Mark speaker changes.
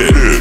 Speaker 1: Hit.